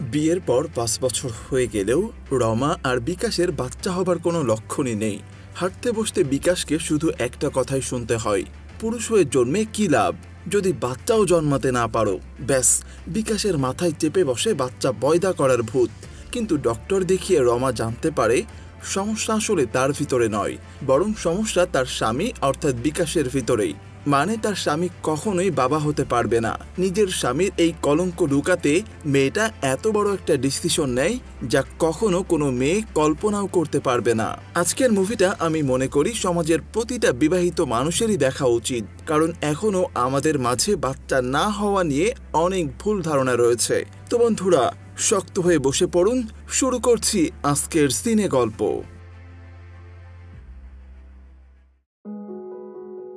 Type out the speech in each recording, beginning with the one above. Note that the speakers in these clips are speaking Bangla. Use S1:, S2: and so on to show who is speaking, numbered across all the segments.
S1: বিয়ের পর পাঁচ বছর হয়ে গেলেও রমা আর বিকাশের বাচ্চা হবার কোনো লক্ষণই নেই। হাঁটতে বসতে বিকাশকে শুধু একটা কথাই শুনতে হয়, পুরুষ হয়ে জন্মে কি লাভ? যদি বাচ্চাও জন্মাতে না পারো। ব্যাস, বিকাশের মাথায় চেপে বসে বাচ্চা বয়দা করার ভূত। কিন্তু ডক্টর দেখিয়ে রমা জানতে পারে, সমস্যা আসলে তার ভিতরে নয়, বরং সমস্যা তার স্বামী অর্থাৎ বিকাশের ভিতরেই। মানে তার স্বামী কখনোই বাবা হতে পারবে না। নিজের স্বামীর এই কলঙ্ক ঢুকাতে মেয়েটা এত বড় একটা ডিসিশন নেয় যা কখনো কোনো মেয়ে কল্পনাও করতে পারবে না। আজকের মুভিটা আমি মনে করি সমাজের প্রতিটা বিবাহিত মানুষেরই দেখা উচিত। কারণ এখনও আমাদের মাঝে বাচ্চা না হওয়া নিয়ে অনেক ভুল ধারণা রয়েছে। তো বন্ধুরা, শক্ত হয়ে বসে পড়ুন। শুরু করছি আজকের সিনে গল্প।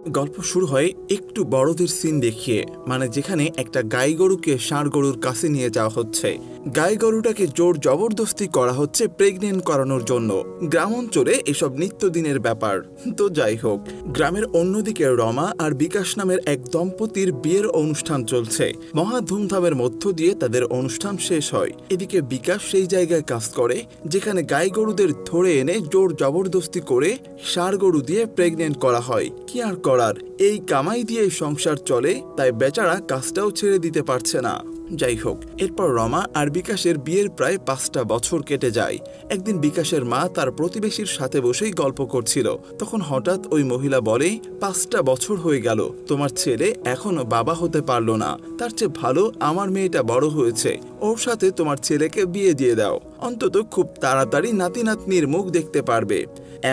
S1: গল্প শুরু হয় একটু বড়দের সিন দেখিয়ে মানে যেখানে একটা গাই গরুকে ষাঁড় গরুর কাছে নিয়ে যাওয়া হচ্ছে। গাই গরুটাকে জোর জবরদস্তি করা হচ্ছে প্রেগনেন্ট করানোর জন্য। গ্রাম অঞ্চলে এসব নিত্যদিনের ব্যাপার। তো যাই হোক, গ্রামের অন্যদিকে রমা আর বিকাশ নামের এক দম্পতির বিয়ের অনুষ্ঠান চলছে। মহা ধুমধামের মধ্য দিয়ে তাদের অনুষ্ঠান শেষ হয়। এদিকে বিকাশ সেই জায়গায় কাজ করে, যেখানে গাই গরুদের ধরে এনে জোর জবরদস্তি করে ষাঁড় গরু দিয়ে প্রেগনেন্ট করা হয়। কি আর করার? এই কামাই দিয়ে সংসার চলে, তাই বেচারা কাজটাও ছেড়ে দিতে পারছে না। যাই হোক, এরপর রমা আর বিকাশের বিয়ের প্রায় পাঁচটা বছর কেটে যায়। একদিন বিকাশের মা তার প্রতিবেশীর সাথে বসেই গল্প করছিল। তখন হঠাৎ ওই মহিলা বলে, পাঁচটা বছর হয়ে গেল, তোমার ছেলে এখনও বাবা হতে পারল না। তার চেয়ে ভালো আমার মেয়েটা বড় হয়েছে। ওর সাথে তোমার ছেলেকে বিয়ে দিয়ে দাও। অন্তত খুব তাড়াতাড়ি নাতি নাতনির মুখ দেখতে পারবে।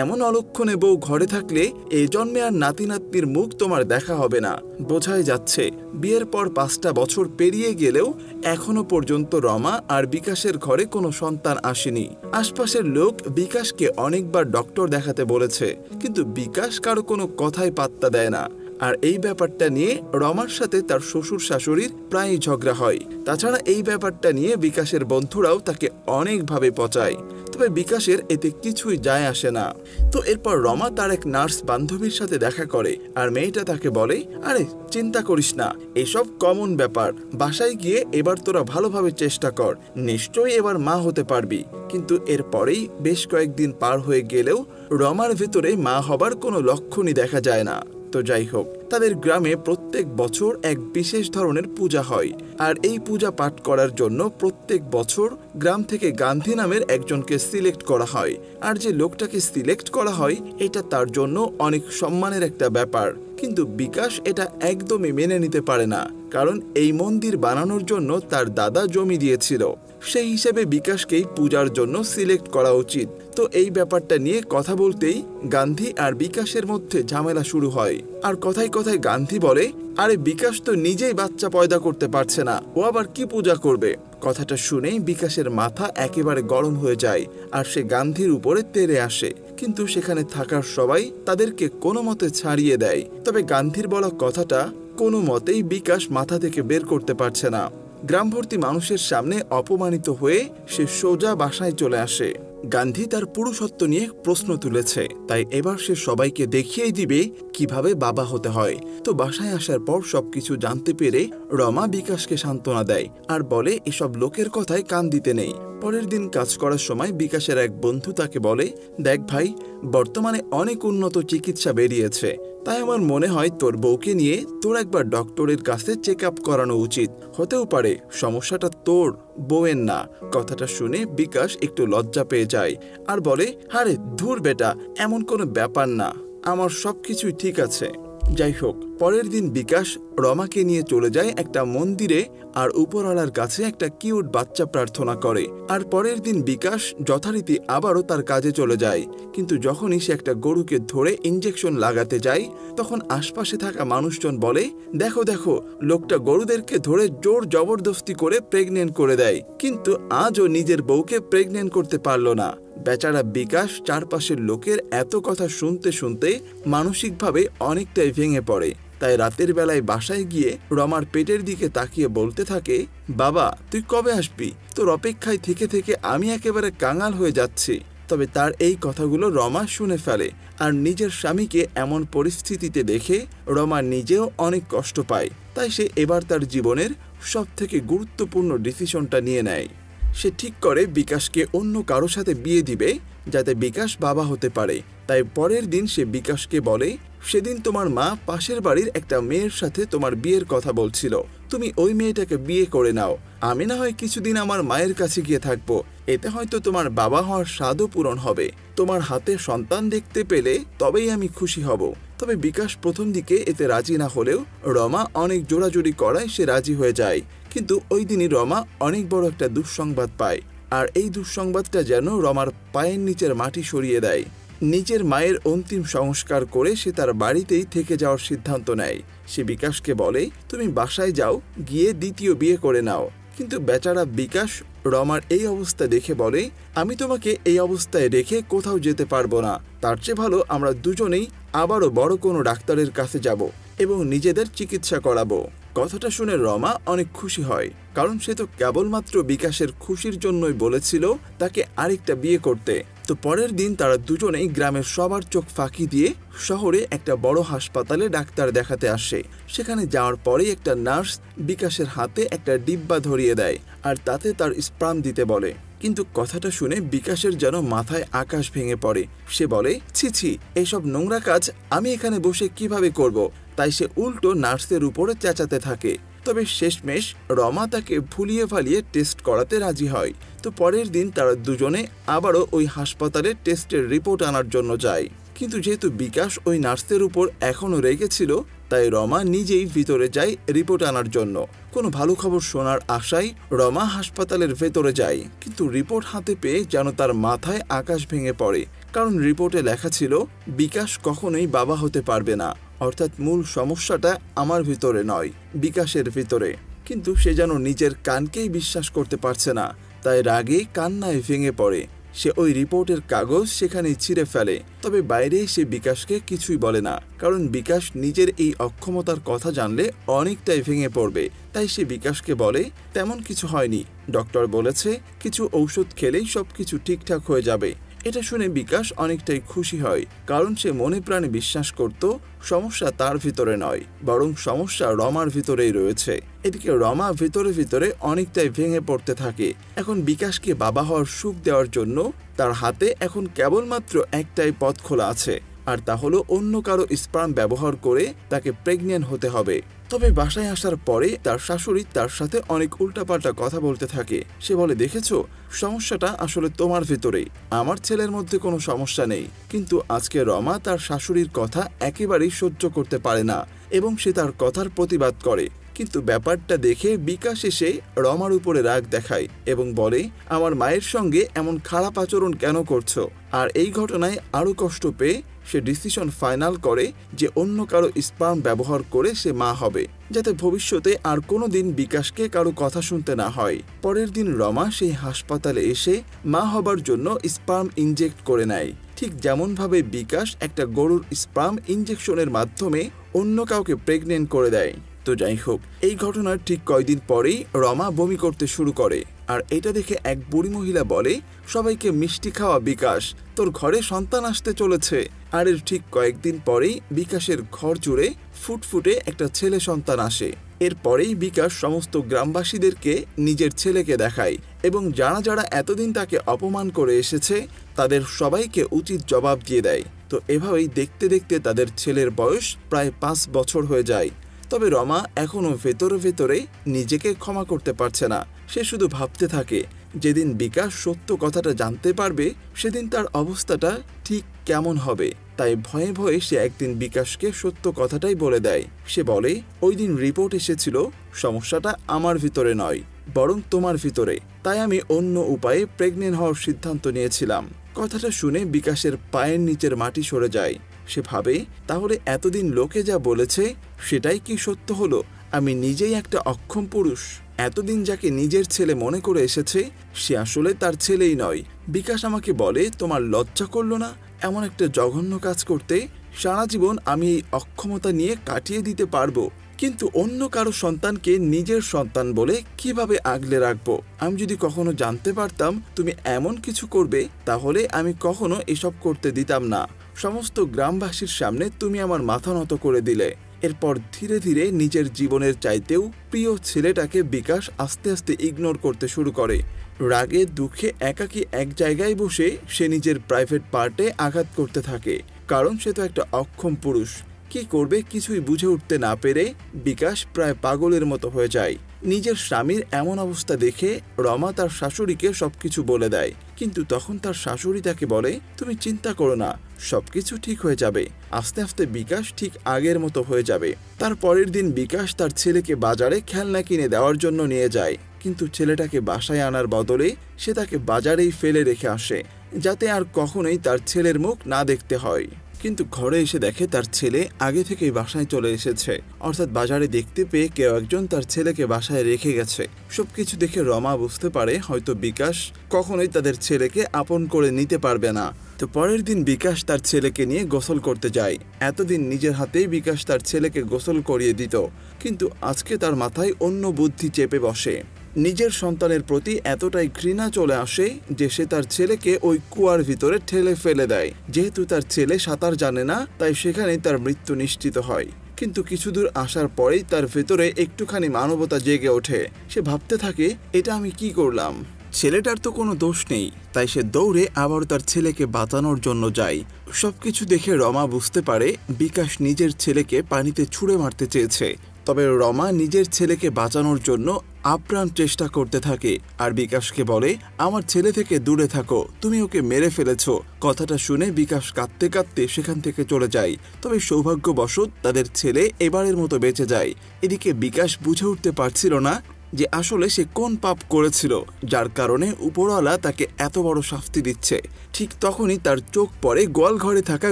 S1: এমন অলক্ষণে বউ ঘরে থাকলে এই জন্মে আর নাতি নাতনির মুখ তোমার দেখা হবে না। বোঝাই যাচ্ছে, বিয়ের পর পাঁচটা বছর পেরিয়ে গেলেও এখনও পর্যন্ত রমা আর বিকাশের ঘরে কোনো সন্তান আসেনি। আশপাশের লোক বিকাশকে অনেকবার ডক্টর দেখাতে বলেছে, কিন্তু বিকাশ কারও কোনো কথাই পাত্তা দেয় না। আর এই ব্যাপারটা নিয়ে রমার সাথে তার শ্বশুর শাশুড়ির প্রায়ই ঝগড়া হয়। তাছাড়া এই ব্যাপারটা নিয়ে বিকাশের বন্ধুরাও তাকে অনেকভাবে পচায়। তবে বিকাশের এতে কিছুই যায় আসে না। তো এরপর রমা তার এক নার্স বান্ধবীর সাথে দেখা করে আর মেয়েটা তাকে বলে, আরে, চিন্তা করিস না, এসব কমন ব্যাপার। বাসায় গিয়ে এবার তোরা ভালোভাবে চেষ্টা কর, নিশ্চয়ই এবার মা হতে পারবি। কিন্তু এরপরেই বেশ কয়েকদিন পার হয়ে গেলেও রমার ভেতরে মা হবার কোনো লক্ষণই দেখা যায় না। তো যাই হোক, তাদের গ্রামে প্রত্যেক বছর এক বিশেষ ধরনের পূজা হয়। আর এই পূজা পাঠ করার জন্য প্রত্যেক বছর গ্রাম থেকে গান্ধী নামের একজনকে সিলেক্ট করা হয়। আর যে লোকটাকে সিলেক্ট করা হয়, এটা তার জন্য অনেক সম্মানের একটা ব্যাপার। কিন্তু বিকাশ এটা একদমই মেনে নিতে পারে না। কারণ এই মন্দির বানানোর জন্য তার দাদা জমি দিয়েছিল। সেই হিসেবে বিকাশকেই পূজার জন্য সিলেক্ট করা উচিত। তো এই ব্যাপারটা নিয়ে কথা বলতেই গান্ধী আর বিকাশের মধ্যে ঝামেলা শুরু হয়। আর কথায় কথায় গান্ধী বলে, আরে বিকাশ তো নিজেই বাচ্চা পয়দা করতে পারছে না, ও আবার কি পূজা করবে? কথাটা শুনেই বিকাশের মাথা একেবারে গরম হয়ে যায় আর সে গান্ধীর উপরে তেরে আসে। কিন্তু সেখানে থাকার সবাই তাদেরকে কোনো মতে ছাড়িয়ে দেয়। তবে গান্ধীর বলা কথাটা কোনো মতেই বিকাশ মাথা থেকে বের করতে পারছে না। গ্রামভর্তি মানুষের সামনে অপমানিত হয়ে সে সোজা বাসায় চলে আসে। গান্ধী তার পুরুষত্ব নিয়ে প্রশ্ন তুলেছে, তাই এবার সে সবাইকে দেখিয়েই দিবে কীভাবে বাবা হতে হয়। তো বাসায় আসার পর সবকিছু জানতে পেরে রমা বিকাশকে সান্ত্বনা দেয় আর বলে, এসব লোকের কথায় কান দিতে নেই। পরের দিন কাজ করার সময় বিকাশের এক বন্ধু তাকে বলে, দেখ ভাই, বর্তমানে অনেক উন্নত চিকিৎসা বেরিয়েছে। তাই আমার মনে হয় তোর বউকে নিয়ে তোর একবার ডক্টরের কাছে চেক আপ করানো উচিত। হতেও পারে, সমস্যাটা তোর, বউয়ের না। কথাটা শুনে বিকাশ একটু লজ্জা পেয়ে যায় আর বলে, আরে ধুর বেটা, এমন কোনো ব্যাপার না। আমার সব কিছুই ঠিক আছে। যাই হোক, পরের দিন বিকাশ রমাকে নিয়ে চলে যায় একটা মন্দিরে আর উপরওয়ালার কাছে একটা কিউট বাচ্চা প্রার্থনা করে। আর পরের দিন বিকাশ যথারীতি আবারও তার কাজে চলে যায়। কিন্তু যখনই সে একটা গরুকে ধরে ইঞ্জেকশন লাগাতে যায়, তখন আশপাশে থাকা মানুষজন বলে, দেখো দেখো, লোকটা গরুদেরকে ধরে জোর জবরদস্তি করে প্রেগনেন্ট করে দেয়। কিন্তু আজও নিজের বউকে প্রেগনেন্ট করতে পারল না। বেচারা বিকাশ চারপাশের লোকের এত কথা শুনতে শুনতে মানসিকভাবে অনেকটাই ভেঙে পড়ে। তাই রাতের বেলায় বাসায় গিয়ে রমার পেটের দিকে তাকিয়ে বলতে থাকে, বাবা, তুই কবে আসবি? তোর অপেক্ষায় থেকে থেকে আমি একেবারে কাঙাল হয়ে যাচ্ছি। তবে তার এই কথাগুলো রমা শুনে ফেলে আর নিজের স্বামীকে এমন পরিস্থিতিতে দেখে রমা নিজেও অনেক কষ্ট পায়। তাই সে এবার তার জীবনের সবথেকে গুরুত্বপূর্ণ ডিসিশনটা নিয়ে নেয়। সে ঠিক করে বিকাশকে অন্য কারও সাথে বিয়ে দিবে যাতে বিকাশ বাবা হতে পারে। তাই পরের দিন সে বিকাশকে বলে, সেদিন তোমার মা পাশের বাড়ির একটা মেয়ের সাথে তোমার বিয়ের কথা বলছিল। তুমি ওই মেয়েটাকে বিয়ে করে নাও। আমি না হয় কিছুদিন আমার মায়ের কাছে গিয়ে থাকব। এতে হয়তো তোমার বাবা হওয়ার স্বাদও পূরণ হবে। তোমার হাতে সন্তান দেখতে পেলে তবেই আমি খুশি হব। তবে বিকাশ প্রথম দিকে এতে রাজি না হলেও রমা অনেক জোড়াজুড়ি করায় সে রাজি হয়ে যায়। কিন্তু ওই দিনই রমা অনেক বড় একটা দুঃসংবাদ পায়। আর এই দুঃসংবাদটা যেন রমার পায়ের নিচের মাটি সরিয়ে দেয়। নিজের মায়ের অন্তিম সংস্কার করে সে তার বাড়িতেই থেকে যাওয়ার সিদ্ধান্ত নেয়। সে বিকাশকে বলে, তুমি বাসায় যাও, গিয়ে দ্বিতীয় বিয়ে করে নাও। কিন্তু বেচারা বিকাশ রমার এই অবস্থা দেখে বলে, আমি তোমাকে এই অবস্থায় রেখে কোথাও যেতে পারব না। তার চেয়ে ভালো আমরা দুজনেই আবারও বড় কোনো ডাক্তারের কাছে যাব এবং নিজেদের চিকিৎসা করাবো। কথাটা শুনে রমা অনেক খুশি হয়, কারণ সে তো কেবলমাত্র বিকাশের খুশির জন্যই বলেছিল তাকে আরেকটা বিয়ে করতে। তো পরের দিন তারা দুজনেই গ্রামের সবার চোখ ফাঁকি দিয়ে শহরে একটা বড় হাসপাতালে ডাক্তার দেখাতে আসে। সেখানে যাওয়ার পরেই একটা নার্স বিকাশের হাতে একটা ডিব্বা ধরিয়ে দেয় আর তাতে তার স্প্রাম দিতে বলে। কিন্তু কথাটা শুনে বিকাশের যেন মাথায় আকাশ ভেঙে পড়ে। সে বলে, ছি ছি, এইসব নোংরা কাজ আমি এখানে বসে কীভাবে করব? তাই সে উল্টো নার্সের উপরে চেঁচাতে থাকে। তবে শেষমেশ রমা তাকে ভুলিয়ে ফালিয়ে টেস্ট করাতে রাজি হয়। তো পরের দিন তারা দুজনে আবারও ওই হাসপাতালে টেস্টের রিপোর্ট আনার জন্য যায়। কিন্তু যেহেতু বিকাশ ওই নার্সের উপর এখনও রেগেছিল, তাই রমা নিজেই ভিতরে যায় রিপোর্ট আনার জন্য। কোনো ভালো খবর শোনার আশায় রমা হাসপাতালের ভেতরে যায়। কিন্তু রিপোর্ট হাতে পেয়ে যেন তার মাথায় আকাশ ভেঙে পড়ে। কারণ রিপোর্টে লেখা ছিল, বিকাশ কখনোই বাবা হতে পারবে না। অর্থাৎ মূল সমস্যাটা আমার ভিতরে নয়, বিকাশের ভিতরে। কিন্তু সে যেন নিজের কানকেই বিশ্বাস করতে পারছে না, তাই রাগে কান্নায় ভেঙে পড়ে। সে ওই রিপোর্টের কাগজ সেখানে ছিঁড়ে ফেলে, তবে বাইরে সে বিকাশকে কিছুই বলে না, কারণ বিকাশ নিজের এই অক্ষমতার কথা জানলে অনেকটাই ভেঙে পড়বে। তাই সে বিকাশকে বলে, তেমন কিছু হয়নি। ডক্টর বলেছে, কিছু ঔষধ খেলেই সব কিছু ঠিকঠাক হয়ে যাবে। এটা শুনে বিকাশ অনেকটাই খুশি হয়, কারণ সে মনে প্রাণে বিশ্বাস করত সমস্যা তার ভিতরে নয়, বরং সমস্যা রমার ভিতরেই রয়েছে। এদিকে রমা ভিতরে ভিতরে অনেকটাই ভেঙে পড়তে থাকে। এখন বিকাশকে বাবা হওয়ার সুখ দেওয়ার জন্য তার হাতে এখন কেবলমাত্র একটাই পথ খোলা আছে, আর তা হলো অন্য কারও স্পার্ম ব্যবহার করে তাকে প্রেগনেন্ট হতে হবে। তবে বাসায় আসার পরে তার শাশুড়ি তার সাথে অনেক উল্টাপাল্টা কথা বলতে থাকে। সে বলে, দেখেছ? সমস্যাটা আসলে তোমার ভেতরেই। আমার ছেলের মধ্যে কোনো সমস্যা নেই। কিন্তু আজকে রমা তার শাশুড়ির কথা একেবারেই সহ্য করতে পারে না এবং সে তার কথার প্রতিবাদ করে। কিন্তু ব্যাপারটা দেখে বিকাশ এসে রমার উপরে রাগ দেখায় এবং বলে, আমার মায়ের সঙ্গে এমন খারাপ আচরণ কেন করছ? আর এই ঘটনায় আরও কষ্ট পেয়ে সে ডিসিশন ফাইনাল করে যে অন্য কারও স্পার্ম ব্যবহার করে সে মা হবে, যাতে ভবিষ্যতে আর কোনো দিন বিকাশকে কারও কথা শুনতে না হয়। পরের দিন রমা সেই হাসপাতালে এসে মা হবার জন্য স্পার্ম ইনজেক্ট করে নেয়। ঠিক যেমনভাবে বিকাশ একটা গরুর স্পার্ম ইনজেকশনের মাধ্যমে অন্য কাউকে প্রেগনেন্ট করে দেয়। তো যাই হোক, এই ঘটনার ঠিক কয়দিন পরেই রমা বমি করতে শুরু করে। আর এটা দেখে এক বুড়ি মহিলা বলে, সবাইকে মিষ্টি খাওয়া বিকাশ, তোর ঘরে সন্তান আসতে চলেছে। আর এর ঠিক কয়েকদিন পরেই বিকাশের ঘর জুড়ে ফুটফুটে একটা ছেলে সন্তান আসে। এরপরেই বিকাশ সমস্ত গ্রামবাসীদেরকে নিজের ছেলেকে দেখায় এবং যারা যারা এতদিন তাকে অপমান করে এসেছে, তাদের সবাইকে উচিত জবাব দিয়ে দেয়। তো এভাবেই দেখতে দেখতে তাদের ছেলের বয়স প্রায় পাঁচ বছর হয়ে যায়। তবে রমা এখনও ভেতরে ভেতরে নিজেকে ক্ষমা করতে পারছে না। সে শুধু ভাবতে থাকে, যেদিন বিকাশ সত্য কথাটা জানতে পারবে, সেদিন তার অবস্থাটা ঠিক কেমন হবে। তাই ভয়ে ভয়ে সে একদিন বিকাশকে সত্য কথাটাই বলে দেয়। সে বলে, ওই দিন রিপোর্ট এসেছিল, সমস্যাটা আমার ভিতরে নয়, বরং তোমার ভিতরে। তাই আমি অন্য উপায়ে প্রেগনেন্ট হওয়ার সিদ্ধান্ত নিয়েছিলাম। কথাটা শুনে বিকাশের পায়ের নিচের মাটি সরে যায়। সে ভাবে, তাহলে এতদিন লোকে যা বলেছে, সেটাই কি সত্য হলো? আমি নিজেই একটা অক্ষম পুরুষ। এতদিন যাকে নিজের ছেলে মনে করে এসেছে, সে আসলে তার ছেলেই নয়। বিকাশ আমাকে বলে, তোমার লজ্জা করল না? এমন একটা জঘন্য কাজ করতে। সারা জীবন আমি এই অক্ষমতা নিয়ে কাটিয়ে দিতে পারব। কিন্তু অন্য কারও সন্তানকে নিজের সন্তান বলে কীভাবে আগলে রাখব? আমি যদি কখনো জানতে পারতাম তুমি এমন কিছু করবে, তাহলে আমি কখনো এসব করতে দিতাম না। সমস্ত গ্রামবাসীর সামনে তুমি আমার মাথা নত করে দিলে। এরপর ধীরে ধীরে নিজের জীবনের চাইতেও প্রিয় ছেলেটাকে বিকাশ আস্তে আস্তে ইগনোর করতে শুরু করে। রাগে, দুঃখে একাকি এক জায়গায় বসে সে নিজের প্রাইভেট পার্টে আঘাত করতে থাকে, কারণ সে তো একটা অক্ষম পুরুষ। কি করবে কিছুই বুঝে উঠতে না পেরে বিকাশ প্রায় পাগলের মতো হয়ে যায়। নিজের স্বামীর এমন অবস্থা দেখে রমা তার শাশুড়িকে সবকিছু বলে দেয়। কিন্তু তখন তার শাশুড়ি তাকে বলে, তুমি চিন্তা করো না, সবকিছু ঠিক হয়ে যাবে। আস্তে আস্তে বিকাশ ঠিক আগের মতো হয়ে যাবে। তার পরের দিন বিকাশ তার ছেলেকে বাজারে খেলনা কিনে দেওয়ার জন্য নিয়ে যায়। কিন্তু ছেলেটাকে বাসায় আনার বদলে সে তাকে বাজারেই ফেলে রেখে আসে, যাতে আর কখনোই তার ছেলের মুখ না দেখতে হয়। কিন্তু ঘরে এসে দেখে তার ছেলে আগে থেকেই বাসায় চলে এসেছে। অর্থাৎ বাজারে দেখতে পেয়ে কেউ একজন তার ছেলেকে বাসায় রেখে গেছে। সবকিছু দেখে রমা বুঝতে পারে হয়তো বিকাশ কখনোই তাদের ছেলেকে আপন করে নিতে পারবে না। তো পরের দিন বিকাশ তার ছেলেকে নিয়ে গোসল করতে যায়। এতদিন নিজের হাতেই বিকাশ তার ছেলেকে গোসল করিয়ে দিত। কিন্তু আজকে তার মাথায় অন্য বুদ্ধি চেপে বসে। নিজের সন্তানের প্রতি এতটাই ঘৃণা চলে আসে যে সে তার ছেলেকে ওই কুয়ার ভিতরে ঠেলে ফেলে দেয়। যেহেতু তার ছেলে সাঁতার জানে না, তাই সেখানে তার মৃত্যু নিশ্চিত হয়। কিন্তু কিছু দূর আসার পরেই তার ভেতরে একটুখানি মানবতা জেগে ওঠে। সে ভাবতে থাকে, এটা আমি কি করলাম? ছেলেটার তো কোনো দোষ নেই, তাই সে দৌড়ে আবার তার ছেলেকে বাঁচানোর জন্য যায়। সবকিছু দেখে রমা বুঝতে পারে, বিকাশ নিজের ছেলেকে পানিতে ছুঁড়ে মারতে চেয়েছে। তবে রমা নিজের ছেলেকে বাঁচানোর জন্য আপ্রাণ চেষ্টা করতে থাকে। আর বিকাশকে বলে, আমার ছেলে থেকে দূরে থাকো, তুমি ওকে মেরে ফেলেছ। কথাটা শুনে বিকাশ কাঁদতে কাঁদতে সেখান থেকে চলে যায়। তবে সৌভাগ্যবশত তাদের ছেলে এবারের মতো বেঁচে যায়। এদিকে বিকাশ বুঝে উঠতে পারছিল না যে আসলে সে কোন পাপ করেছিল, যার কারণে উপরওয়ালা তাকে এত বড় শাস্তি দিচ্ছে। ঠিক তখনই তার চোখ পড়ে গোয়াল ঘরে থাকা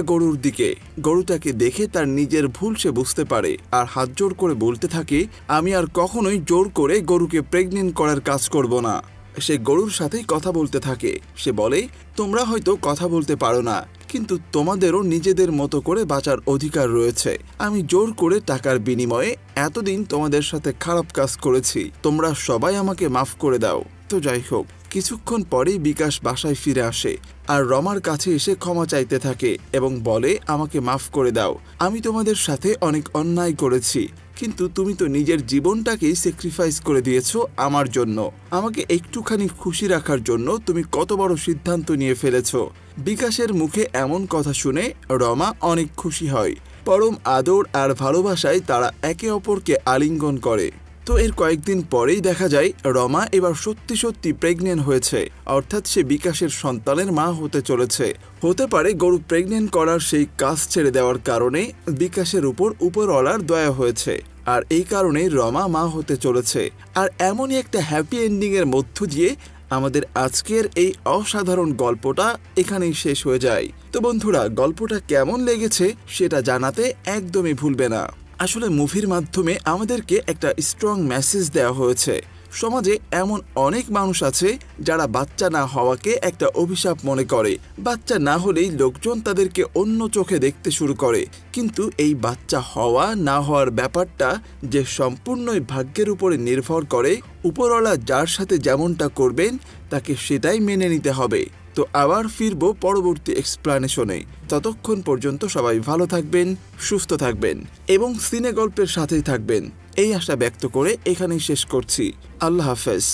S1: গরুর দিকে। গরুটাকে দেখে তার নিজের ভুল সে বুঝতে পারে আর হাত জোর করে বলতে থাকে, আমি আর কখনোই জোর করে গরুকে প্রেগনেন্ট করার কাজ করব না। সে গরুর সাথেই কথা বলতে থাকে। সে বলে, তোমরা হয়তো কথা বলতে পারো না। কিন্তু তোমাদেরও নিজেদের মতো করে বাঁচার অধিকার রয়েছে। আমি জোর করে টাকার বিনিময়ে এতদিন তোমাদের সাথে খারাপ কাজ করেছি। তোমরা সবাই আমাকে মাফ করে দাও। তো যাই হোক, কিছুক্ষণ পরেই বিকাশ বাসায় ফিরে আসে আর রমার কাছে এসে ক্ষমা চাইতে থাকে এবং বলে, আমাকে মাফ করে দাও। আমি তোমাদের সাথে অনেক অন্যায় করেছি। কিন্তু তুমি তো নিজের জীবনটাকেই স্যাক্রিফাইস করে দিয়েছ আমার জন্য। আমাকে একটুখানি খুশি রাখার জন্য তুমি কত বড় সিদ্ধান্ত নিয়ে ফেলেছ। বিকাশের মুখে এমন কথা শুনে রমা অনেক খুশি হয়। পরম আদর আর ভালোবাসায় তারা একে অপরকে আলিঙ্গন করে। তো এর কয়েকদিন পরেই দেখা যায়, রমা এবার সত্যি সত্যি প্রেগনেন্ট হয়েছে। অর্থাৎ সে বিকাশের সন্তানের মা হতে চলেছে। হতে পারে গরু প্রেগনেন্ট করার সেই কাজ ছেড়ে দেওয়ার কারণে বিকাশের উপর উপরওয়ালার দয়া হয়েছে। আর এই কারণে রমা মা হতে চলেছে। আর এমনই একটা হ্যাপি এন্ডিং এর মধ্য দিয়ে আমাদের আজকের এই অসাধারণ গল্পটা এখানেই শেষ হয়ে যায়। তো বন্ধুরা, গল্পটা কেমন লেগেছে সেটা জানাতে একদমই ভুলবে না। আসলে মুভির মাধ্যমে আমাদেরকে একটা স্ট্রং মেসেজ দেওয়া হয়েছে। সমাজে এমন অনেক মানুষ আছে যারা বাচ্চা না হওয়াকে একটা অভিশাপ মনে করে। বাচ্চা না হলেই লোকজন তাদেরকে অন্য চোখে দেখতে শুরু করে। কিন্তু এই বাচ্চা হওয়া, না হওয়ার ব্যাপারটা যে সম্পূর্ণই ভাগ্যের উপরে নির্ভর করে, উপরওয়ালা যার সাথে যেমনটা করবেন, তাকে সেটাই মেনে নিতে হবে। তো আবার ফিরব পরবর্তী এক্সপ্লানেশনে ততক্ষণ পর্যন্ত সবাই ভালো থাকবেন, সুস্থ থাকবেন এবং সিনে গল্পের সাথেই থাকবেন। এই আশা ব্যক্ত করে এখানেই শেষ করছি। আল্লাহ হাফেজ।